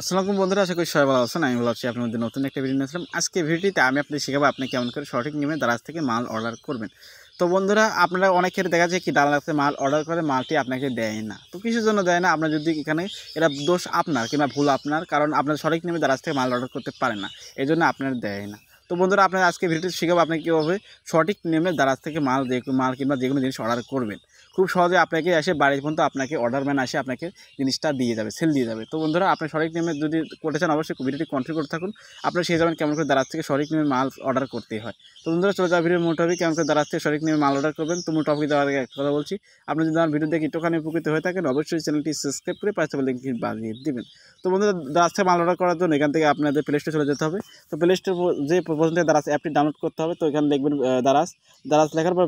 আসসালামু বন্ধুরা, আশা করি সবাই ভালো আছেন। আমি ভালো আছি মধ্যে নতুন একটা ভিডিও নিয়েছিলাম আজকে ভিডিওতে আমি আপনাদের শেখাবো আপনি কেমন করে সঠিক নিয়মে দারাজ থেকে মাল অর্ডার করবেন। তো বন্ধুরা, আপনারা অনেক ক্ষেত্রে দেখা যায় কি দালাল থেকে মাল অর্ডার করে মালটি আপনাকে দেয় না। তো কিসের জন্য দেয় না? আপনার যদি এখানে এটা দোষ আপনার কিংবা ভুল আপনার, কারণ আপনার সঠিক নিয়মে দারাজ থেকে মাল অর্ডার করতে পারেন না। এই জন্য আপনার দেয় না। তো বন্ধুরা, আপনারা আজকে ভিডিওটি শেখাবো আপনি কীভাবে সঠিক নিয়মে দারাজ থেকে মাল মাল কিংবা যে কোনো জিনিস অর্ডার করবেন। খুব সহজে আপনাকে এসে বাড়ি পর্যন্ত আপনাকে অর্ডার ম্যান এসে আপনাকে জিনিসটা দিয়ে যাবে সেল দিয়ে যাবে। তো বন্ধুরা, আপনি সঠিক নিয়মে যদি করতে চান, অবশ্যই ভিডিওটি কন্টিনিউ করতে থাকুন। আপনারা সেই যাবেন কেমন করে দারাজ থেকে সঠিক নিয়মে মাল অর্ডার করতে হয়। তো বন্ধুরা, চলে যাওয়া ভিডিওর মূল টপিক কেমন করে দারাজ থেকে সঠিক নিয়মে মাল অর্ডার করবেন। তো মূল টপিক দেওয়ার আগে একটা কথা বলছি, আপনি যদি আমার ভিডিও দেখে একটুখানি উপকৃত হয়ে থাকেন, অবশ্যই চ্যানেলটি সাবস্ক্রাইব করে পাশে লিঙ্ক বাজিয়ে দিবেন। তো বন্ধুরা, দারাজ থেকে মাল অর্ডার করার জন্য এখান থেকে আপনাদের প্লে স্টোর চলে যেতে হবে। তো প্লে স্টোর যে প্রথম থেকে অ্যাপটি ডাউনলোড করতে হবে, তো এখানে দেখবেন দারাজ। দারাজ লেখার পর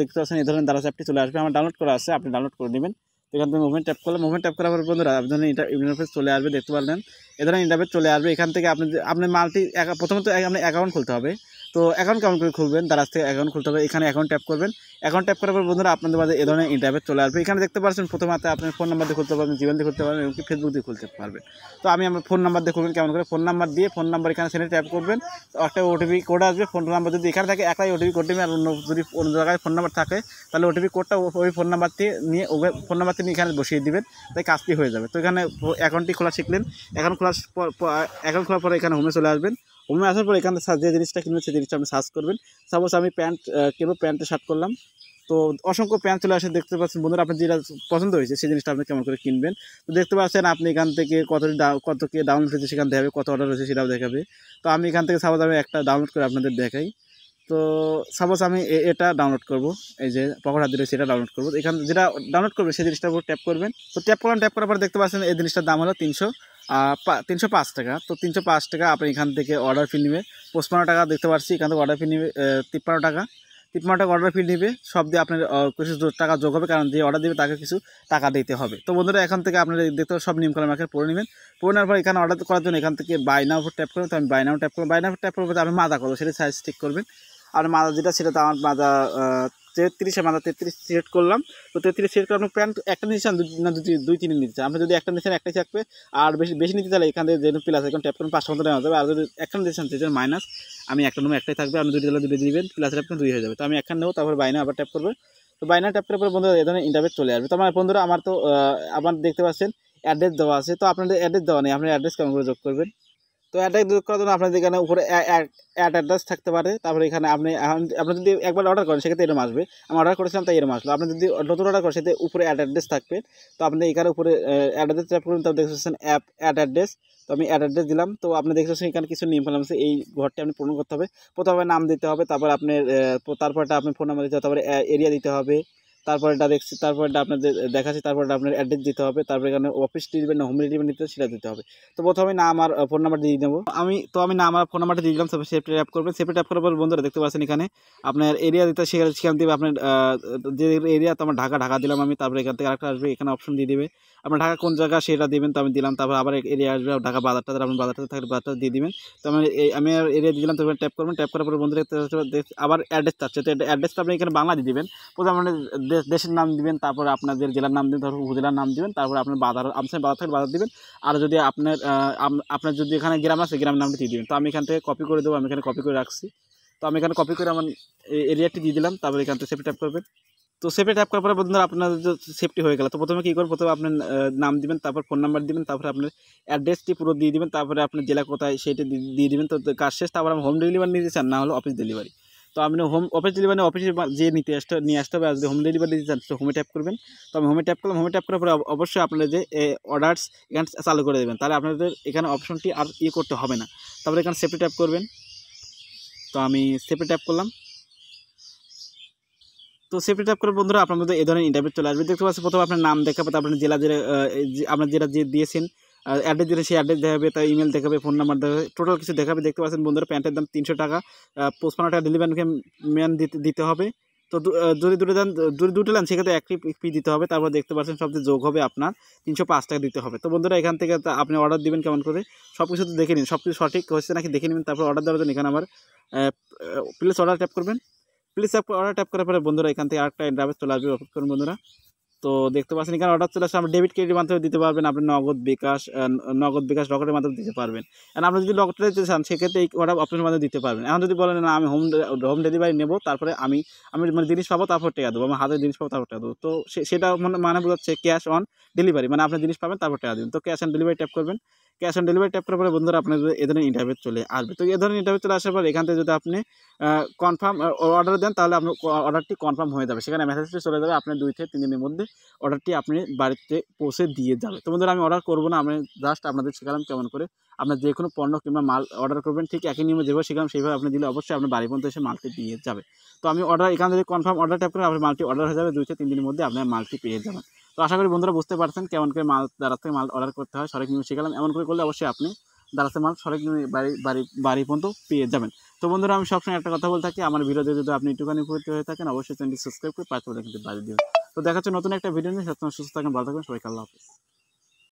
দেখতে পাচ্ছেন, এই ধরনের দারাজ অ্যাপটি চলে আসবে। আমার করা আছে, আপনি ডাউনলোড করে নেবেন। এখান থেকে মুভমেন্ট ট্যাপ করলে মুভমেন্ট ট্যাপ করার পর বন্ধুরা আপনার ইন্টারফেস চলে আসবে, দেখতে পারলেন। এ ধরনের ইন্টারফেস চলে আসবে, এখান থেকে আপনি আপনি মাল্টি প্রথমত আপনি অ্যাকাউন্ট খুলতে হবে। তো অ্যাকাউন্ট কেমন করে খুলবেন? দারাজ থেকে অ্যাকাউন্ট খুলতে হবে, এখানে অ্যাকাউন্ট ট্যাপ করবেন। অ্যাকাউন্ট ট্যাপ করার পর বন্ধুরা আপনাদের মাঝে এ ধরনের ইন্টারভেট চলে আসবে। এখানে দেখতে পাচ্ছেন, প্রথমে আপনার ফোন নাম্বার দিয়ে খুলতে পারবেন জীবন দিয়ে খুলতে পারবেন, এমনকি ফেসবুক দিয়ে খুলতে পারবেন। তো আমি আমার ফোন নাম্বার দিয়ে খুলবেন, কেমন করে? ফোন নাম্বার দিয়ে ফোন নাম্বার এখানে সেটা ট্যাপ করবেন। একটা ওটিপি কোড আসবে ফোন নাম্বার যদি এখানে থাকে একটাই ওটিপি কোড দেবে আর অন্য যদি অন্য জায়গায় ফোন নাম্বার থাকে, তাহলে ওটিপি কোডটা ওই ফোন নাম্বার দিয়ে নিয়ে ওই ফোন নাম্বার দিয়ে এখানে বসিয়ে দিবেন, তাই কাজটি হয়ে যাবে। তো এখানে অ্যাকাউন্টটি খোলা শিখলেন। অ্যাকাউন্ট খোলার অ্যাকাউন্ট খোলার পরে এখানে হোমে চলে আসবেন। হোমে আসার পর এখানে সা- যে জিনিসটা কিনবেন সেই জিনিসটা আপনি সার্চ করবেন। সাপোজ আমি প্যান্ট কিনবো প্যান্টে শার্ট করলাম, তো অসংখ্য প্যান্ট চলে আসে, দেখতে পাচ্ছেন বন্ধুরা, আপনার যেটা পছন্দ হয়েছে, সেই জিনিসটা আপনি কেমন করে কিনবেন। তো দেখতে পাচ্ছেন আপনি এখান থেকে কত কত কে ডাউনলোড হয়েছে সেখান দেখাবে, কত অর্ডার হয়েছে সেটাও দেখাবে। তো আমি এখান থেকে সাপোজ আমি একটা ডাউনলোড করে আপনাদের দেখাই। তো সাপোজ আমি এটা ডাউনলোড করব, এই যে পকেট হাত সেটা ডাউনলোড করব। এখান, যেটা ডাউনলোড করবে সেই জিনিসটার উপর ট্যাপ করবেন। তো ট্যাপ করলাম ট্যাপ করার পর দেখতে পাচ্ছেন এই জিনিসটার দাম হলো তিনশো। তিনশো পাঁচ টাকা। তো তিনশো পাঁচ টাকা আপনি এখান থেকে অর্ডার ফি নেবে। পঁচপান্ন টাকা দেখতে পাচ্ছি, এখান থেকে অর্ডার ফি নেবে তিপ্পান্ন টাকা। তিপ্পান্ন টাকা অর্ডার ফি নেবে, সব দিয়ে আপনার কিছু টাকা যোগ হবে, কারণ যে অর্ডার দেবে তাকে কিছু টাকা দিতে হবে। তো বন্ধুরা, এখান থেকে আপনারা দেখতে সব নিয়ম কালাম আকারে পড়ে নেবেন। পড়ে নেওয়ার পর এখানে অর্ডার করার জন্য এখান থেকে বাইনার উপর ট্যাপ করবেন। তো আমি বাইনাও ট্যাপ করব। বাইনার ট্যাপ করব আমি মাদা করব সেটা সাইজ ঠিক করবেন। আর মাদা যেটা, সেটা তো আমার মাদা তেত্রিশে মাথা তেত্রিশ সিলেক্ট করলাম। তো তেত্রিশ সিলেক্ট করে আপনি প্যান্ট একটা নিচ্ছেন না দুই দুই তিন নিতে চান আপনি যদি একটা নিচ্ছেন একটাই থাকবে। আর বেশি বেশি নিতে চাইলে এখান থেকে যেন প্লাস এখন ট্যাপ করুন, পাঁচশো মতো যাবে। আর যদি একটা নিচ্ছেন সেটা মাইনাস আমি একটা নেব একটাই থাকবে। আপনি দুটি দিলে দুটো দিবেন প্লাস করে দুই হয়ে যাবে। তো আমি একটা নেব, তারপর বাইনা আবার ট্যাপ করবে। তো বাইনা ট্যাপ করার পর বন্ধুরা এই ধরনের ইন্টারভেট চলে আসবে। তো আমার বন্ধুরা, আমার তো আমার দেখতে পাচ্ছেন অ্যাড্রেস দেওয়া আছে। তো আপনাদের অ্যাড্রেস দেওয়া নেই আপনি অ্যাড্রেস কেমন করে যোগ করবেন? তো অ্যাড্রেস যোগ করার জন্য আপনাদের এখানে উপরে অ্যাড অ্যাড্রেস থাকতে পারে। তারপরে এখানে আপনি আপনি যদি একবার অর্ডার করেন, সেক্ষেত্রে এরম আসবে। আমি অর্ডার করেছিলাম, তাই এরম আসলো। আপনি যদি নতুন অর্ডার করেন সেতে উপরে অ্যাড অ্যাড্রেস থাকবে। তো আপনি এখানে উপরে অ্যাড্রেস ট্যাপ করুন, তারপর দেখতে অ্যাপ অ্যাড অ্যাড্রেস তো আমি অ্যাড অ্যাড্রেস দিলাম। তো আপনি দেখতে পাচ্ছেন এখানে কিছু নিয়ম ফেলাম এই ঘরটি আপনি পূরণ করতে হবে। প্রথমে নাম দিতে হবে, তারপর আপনার তারপরটা আপনি ফোন নাম্বার দিতে হবে, তারপরে এরিয়া দিতে হবে। তারপরটা দেখছি তারপরটা আপনার যে দেখাচ্ছি তারপরটা আপনার অ্যাড্রেস দিতে হবে, তারপরে এখানে অফিস দিবেন না হোম ডেলিভারি নিতে সেটা দিতে হবে। তো প্রথমে না আমার ফোন নাম্বার দিয়ে দেবো। আমি, তো আমি না আমার ফোন নাম্বারটা দিয়ে দিলাম, তারপর সেফটি ট্যাপ করবেন। সেফটি ট্যাপ করার পর বন্ধুরা দেখতে পাচ্ছেন এখানে আপনার এরিয়া দিতে, সেখানে, সেখান থেকে আপনার যে এরিয়া তো আমার ঢাকা ঢাকা দিলাম আমি, তারপরে এখান থেকে আরেকটা আসবে, এখানে অপশন দিয়ে দিবে। আপনার ঢাকা কোন জায়গা, সেটা দিবেন, তো আমি দিলাম, তারপর আবার এরিয়া আসবে, ঢাকা বাজারটা আপনি বাজারটা থাকলে বাজারটা দিয়ে দিবেন। তো আমি আমি এরিয়া দিয়ে দিলাম, তারপর ট্যাপ করবেন ট্যাপ করার পর বন্ধুরা আবার অ্যাড্রেস চাচ্ছে। তো অ্যাড্রেসটা আপনি এখানে বাংলা দিয়ে দিবেন। প্রথমে আপনার দেশের নাম দিবেন, তারপর আপনাদের জেলার নাম দিবেন, তারপর উপজেলার নাম দিবেন, তারপর আপনার বাজার আপনার বাজার থেকে বাজার দিবেন। আর যদি আপনার আপনার যদি এখানে গ্রাম আছে, গ্রামের নামটা দিয়ে দিবেন। তো আমি এখান থেকে কপি করে দেবো, আমি এখানে কপি করে রাখছি। তো আমি এখানে কপি করে আমার এরিয়াটি দিয়ে দিলাম, তারপর এখান থেকে সেফটি ট্যাপ করবেন। তো সেফটি ট্যাপ করার পরে বন্ধুরা, আপনার সেফটি হয়ে গেল, তো প্রথমে কী করবেন প্রথমে আপনার নাম দিবেন, তারপর ফোন নাম্বার দিবেন, তারপর আপনার অ্যাড্রেসটি পুরো দিয়ে দিবেন, তারপরে আপনার জেলা কোথায়, সেটি দিয়ে দিবেন। তো কাজ শেষ, তারপর আমি হোম ডেলিভারি নিতে চান, না হলে অফিস ডেলিভারি তো আপনি হোম অফিস ডেলিভারি অফিসে যে নিতে আসতে, নিয়ে আসতে হবে, আর যদি হোম ডেলিভারি দিতে চান, তো হোমে ট্যাপ করবেন। তো আমি হোমে ট্যাপ করলাম হোমে ট্যাপ করার পরে অবশ্যই আপনারা যে অর্ডারস এখানে চালু করে দেবেন। তাহলে আপনাদের এখানে অপশনটি আর ইয়ে করতে হবে না। তারপরে এখানে সেফটি ট্যাপ করবেন। তো আমি সেফটি ট্যাপ করলাম। তো সেফটি ট্যাপ করে বন্ধুরা মধ্যে এই ধরনের ইন্টারভিউ চলে আসবে। দেখতে পাচ্ছি প্রথমে আপনার নাম দেখাবে, তারপরে জেলা জেলা আপনার যেটা যে দিয়েছেন অ্যাড্রেস দিলে সেই অ্যাড্রেস দেখাবে, তার ইমেল দেখাবে ফোন নাম্বার দেখাবে টোটাল কিছু দেখাবে, দেখতে পাচ্ছেন বন্ধুরা, প্যান্টের দাম তিনশো টাকা পঁচপান্ন টাকা ডেলিভারি ম্যান দিতে দিতে হবে। তো যদি দুটো দেন, যদি দুটো নেন, সেক্ষেত্রে একটি ফি দিতে হবে। তারপর দেখতে পাচ্ছেন সবচেয়ে যোগ হবে আপনার তিনশো পাঁচ টাকা দিতে হবে। তো বন্ধুরা, এখান থেকে আপনি অর্ডার দিবেন কেমন করে সব কিছু তো দেখে নিন। সব কিছু সঠিক হচ্ছে নাকি দেখে নেবেন, তারপর অর্ডার দেওয়ার জন্য এখানে আমার প্লিজ অর্ডার ট্যাপ করবেন। প্লিজ অর্ডার ট্যাপ করার পরে বন্ধুরা, এখান থেকে আরেকটা ইন্টারভেস চলে আসবে করুন বন্ধুরা। তো দেখতে পাচ্ছেন এখানে অর্ডার চলে আসে আপনি ডেবিট ক্রেডিটের মাধ্যমে দিতে পারবেন, আপনি নগদ বিকাশ নগদ বিকাশ রকেটের মাধ্যমে দিতে পারবেন। এখন আপনি যদি রকেটে দিতে চান, সেক্ষেত্রে এই অর্ডার অপশনের মাধ্যমে দিতে পারবেন। এখন যদি বলেন, না, আমি হোম হোম ডেলিভারি নেব, তারপরে আমি আমি মানে জিনিস পাবো, তারপর টাকা দেবো, আমার হাতে জিনিস পাবো, তারপর টাকা দেবো। তো সেটা মানে মানে বোঝাচ্ছে ক্যাশ অন ডেলিভারি মানে আপনি জিনিস পাবেন, তারপর টাকা দেবেন। তো ক্যাশ অন ডেলিভারি ট্যাপ করবেন। ক্যাশ অন ডেলিভারি ট্যাপ করার পরে বন্ধুরা আপনার এ ধরনের ইন্টারভিউ চলে আসবে। তো এ ধরনের ইন্টারভিউ চলে আসার পর এখান থেকে যদি আপনি কনফার্ম অর্ডার দেন, তাহলে আপনার অর্ডারটি কনফার্ম হয়ে যাবে। সেখানে মেসেজটি চলে যাবে আপনার দুই থেকে তিন দিনের মধ্যে অর্ডারটি আপনি বাড়িতে পৌঁছে দিয়ে যাবে। তো বন্ধুরা আমি অর্ডার করব না, আমি জাস্ট আপনাদের শেখালাম কেমন করে আপনার যে কোনো পণ্য কিংবা মাল অর্ডার করবেন, ঠিক একই নিয়মে যেভাবে শেখালাম সেইভাবে আপনি দিলে অবশ্যই আপনার বাড়ি পর্যন্ত এসে মালটি দিয়ে যাবে। তো আমি অর্ডার এখান থেকে কনফার্ম অর্ডার ট্যাপ করে আপনার মালটি অর্ডার হয়ে যাবে, দুই থেকে তিন দিনের মধ্যে আপনার মালটি পেয়ে যাবেন। তো আশা করি বন্ধুরা বুঝতে পারছেন কেমন করে মাল দ্বারা থেকে মাল অর্ডার করতে হয়, সঠিক নিয়ম শিখালাম এমন করে করলে অবশ্যই আপনি দ্বারাতে মাল সঠিক বাড়ি বাড়ি বাড়ি পর্যন্ত পেয়ে যাবেন। তো বন্ধুরা, আমি সবসময় একটা কথা বলে থাকি, আমার ভিডিওতে যদি আপনি একটুখানি উপকৃত হয়ে থাকেন, অবশ্যই চ্যানেলটি সাবস্ক্রাইব করে পাঁচ কিন্তু বাড়ি দিন তো দেখা হচ্ছে নতুন একটা ভিডিও নিয়ে সুস্থ থাকেন, ভালো থাকবেন, সবাইকে আল্লাহ হাফিজ।